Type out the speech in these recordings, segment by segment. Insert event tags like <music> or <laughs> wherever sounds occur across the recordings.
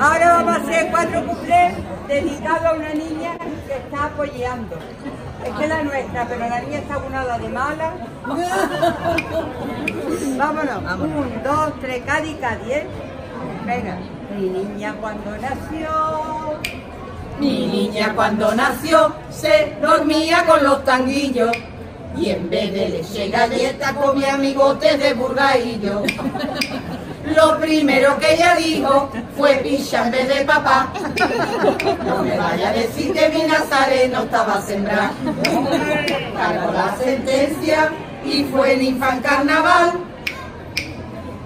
Ahora vamos a hacer cuatro cuplés dedicados a una niña que está apoyando. Es que la nuestra, pero la niña está abonada de mala. <laughs> Vámonos. Un, dos, tres, Cádiz, Cádiz, ¿eh? Venga. Mi niña cuando nació. Mi niña cuando nació se dormía con los tanguillos y en vez de leche y galleta comía amigotes de burgaillo. <laughs> Lo primero que ella dijo fue picha en vez de papá. No me vaya a decir que mi nazareno estaba sembrado. Cargó la sentencia y fue en infan carnaval.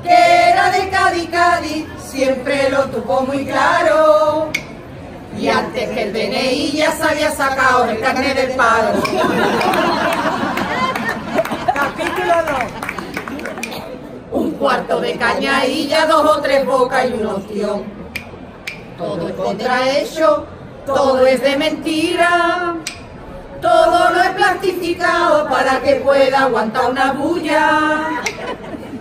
Que era de Cádiz, Cádiz, siempre lo tuvo muy claro. Y antes que el DNI ya se había sacado el carnet del paro. Capítulo 2. Cuarto de cañailla, dos o tres bocas y un ostión. Todo es contra ello, todo es de mentira. Todo lo he plastificado para que pueda aguantar una bulla.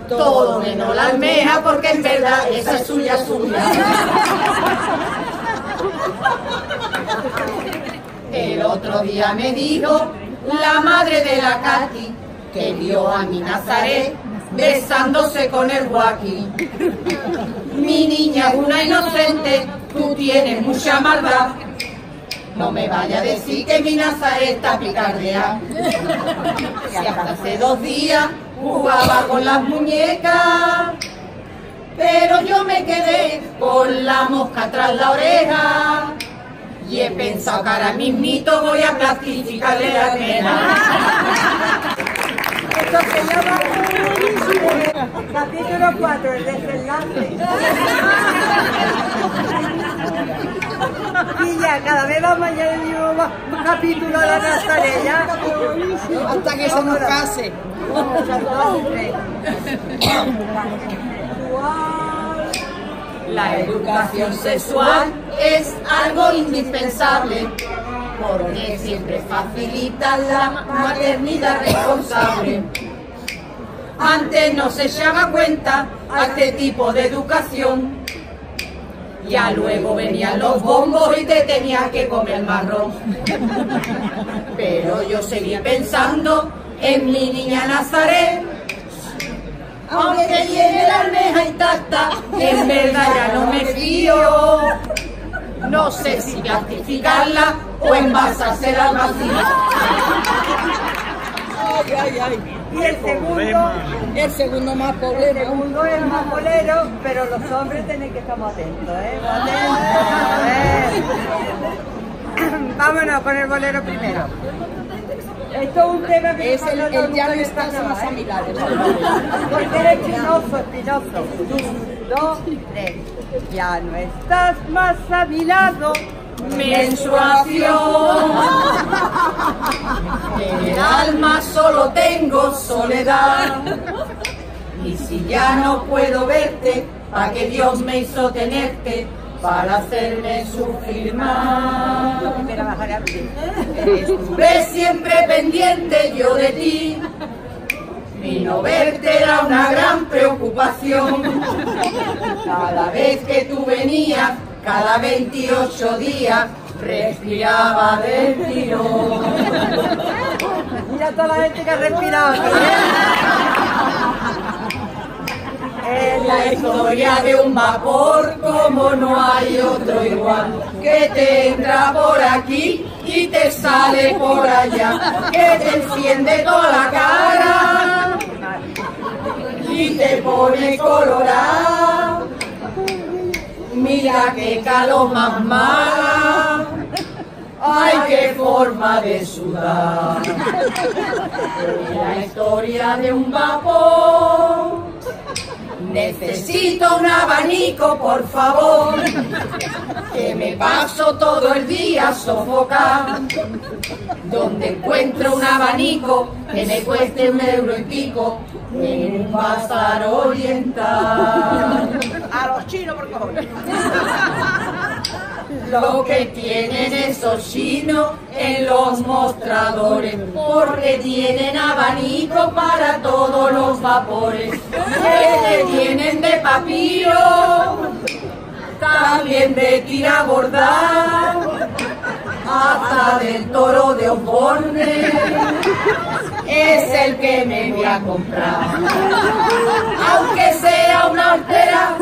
Todo menos la almeja porque en verdad esa es suya, suya. El otro día me dijo la madre de la Katy que vio a mi Nazaret besándose con el guaki. Mi niña una inocente, tú tienes mucha maldad. No me vaya a decir que mi Nazaret está picardea. Si hasta hace dos días jugaba con las muñecas. Pero yo me quedé con la mosca tras la oreja. Y he pensado que ahora mismito voy a plastificarle la nena. Capítulo 4, el desenlace. Y ya, cada vez vamos añadiendo más capítulos a la Nazarella. Hasta que se nos case. La educación sexual es algo indispensable porque siempre facilita la maternidad responsable. Antes no se echaba cuenta a este tipo de educación. Ya luego venían los bombos y te tenías que comer marrón. Pero yo seguí pensando en mi niña Nazaret aunque llegue la almeja intacta, en verdad ya no me fío. No sé si plastificarla o envasarse al vacío. Ay, ay, ay. Y el segundo, El segundo más el poblero. segundo es más bolero, pero los hombres tienen que estar atentos, ¿eh? Atentos. Eh. Vámonos con el bolero primero. Esto es un tema que Es el, el ya no estás más a mi lado. Porque eres espinoso, espinoso. Dos, tres. Ya no estás más a mi lado. Menstruación. En el alma solo tengo soledad. Y si ya no puedo verte, ¿para que Dios me hizo tenerte? Para hacerme sufrir más. Estuve siempre pendiente yo de ti. Mi no verte era una gran preocupación. Cada vez que tú venías, cada 28 días, respiraba del tirón. Mira toda la gente que ha respirado. Es La historia de un vapor como no hay otro igual, que te entra por aquí y te sale por allá, que te enciende toda la cara y te pone colorado. Mira qué calor más mala, ay qué forma de sudar. La historia de un vapor. Necesito un abanico, por favor, que me paso todo el día sofocado. Donde encuentro un abanico que me cueste un euro y pico en un bazar oriental. <laughs> A los chinos, por favor. <laughs> Lo que tienen esos chinos en los mostradores, porque tienen abanico para todos los vapores. Que tienen de papiro, también de tira bordar, hasta del toro de Osborne, es el que me voy a comprar. Aunque sea una altera,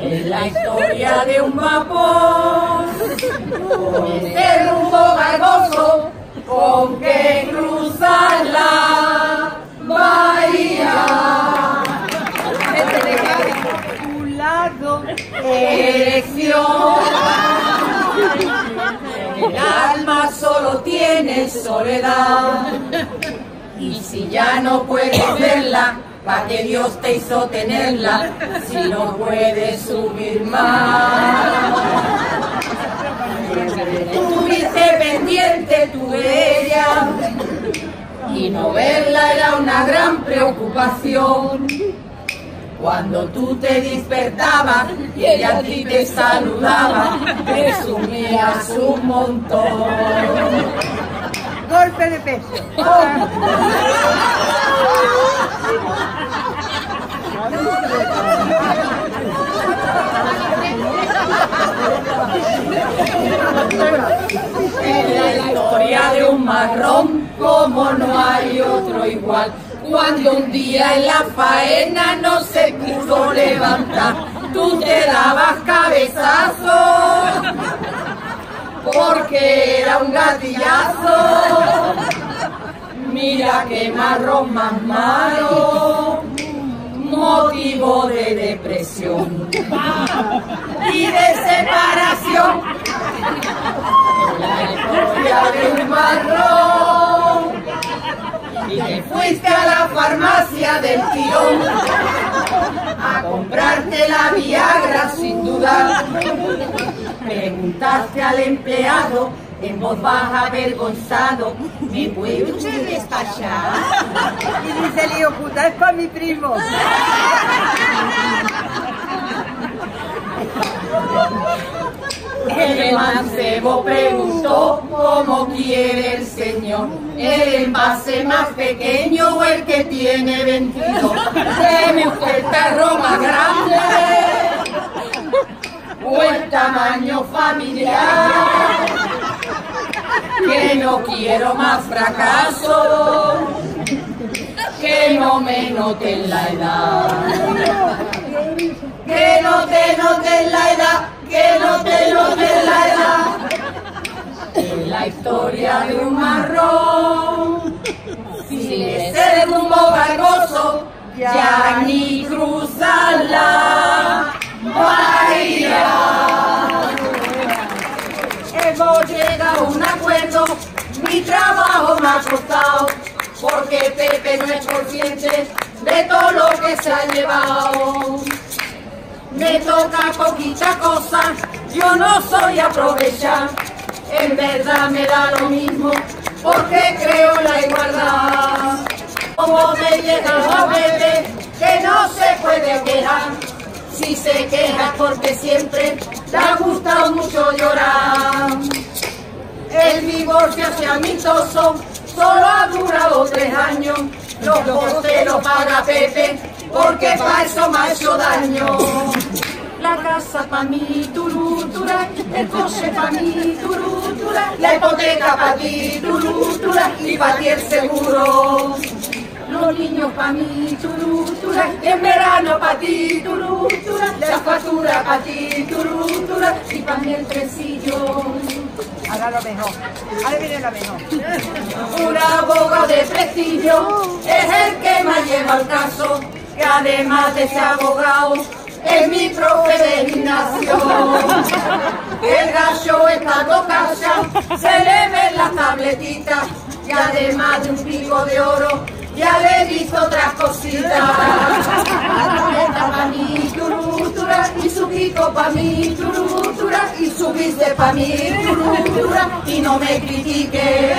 es la historia de un vapor, con este rumbo garboso, con que cruzar la bahía. Un lado. Elección. El alma solo tiene soledad. Y si ya no puedes verla, ¿para qué Dios te hizo tenerla? Si no puedes subir más. Tuviste pendiente tu ella y no verla era una gran preocupación. Cuando tú te despertabas y ella a ti te saludaba, presumías un montón. Golpe de peso. Es la historia de un marrón como no hay otro igual. Cuando un día en la faena no se pudo levantar, tú te dabas cabezazo porque era un gatillazo. Mira qué marrón más malo, motivo de depresión y de separación. La historia de un marrón y te fuiste a la farmacia del tirón a comprarte la Viagra sin dudar. Preguntaste al empleado en voz baja avergonzado, ¿me puede usted despachar? Y dice el hijo puta, es para mi primo. <laughs> El mancebo preguntó cómo quiere el señor, el envase más pequeño o el que tiene 22. Deme usted el perro más grande tamaño familiar, que no quiero más fracaso, que no me noten la edad. Que no te noten la edad, que no te noten la edad. Es la historia de un marrón, sin ese rumbo garboso, ya ni cruzar la bahía. Trabajo me ha costado, porque Pepe no es consciente de todo lo que se ha llevado. Me toca poquita cosa, yo no soy aprovechar, en verdad me da lo mismo, porque creo la igualdad. Como me llega a Pepe, que no se puede quejar, si se queja porque siempre le ha gustado mucho llorar. El divorcio sea amistoso, solo ha durado tres años. Los costes los paga Pepe, porque para eso me ha hecho daño. La casa pa' mí, turutura, el coche pa' mí, turutura, la hipoteca pa' ti, turutura, y pa' ti el seguro. Los niños pa' mí, turutura, en verano pa' ti, turutura, la factura pa' ti, turutura, y pa' mí el tresillo. Ahora lo mejor. Ahora viene mejor. Un abogado de prestigio es el que más lleva el caso, que además de ser abogado es mi profe de gimnasio. El gallo está tocacha, se le ven las tabletitas y además de un pico de oro ya le he visto otras cositas. Tableta pa' mí, y su pico pa' mí, turutura, y su bíceps pa' mí, turutura, y no me critique.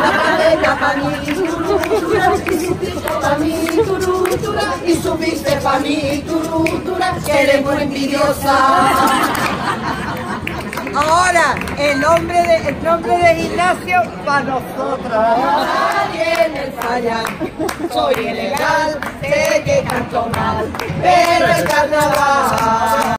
La tableta pa' mí, turutura, y su pico pa' mí, turutura, y su bíceps pa' mí, turutura, que eres muy envidiosa. Ahora, el nombre de, el nombre de gimnasio para nosotros. Nadie el falla, soy ilegal, sé que canto mal, pero es carnaval.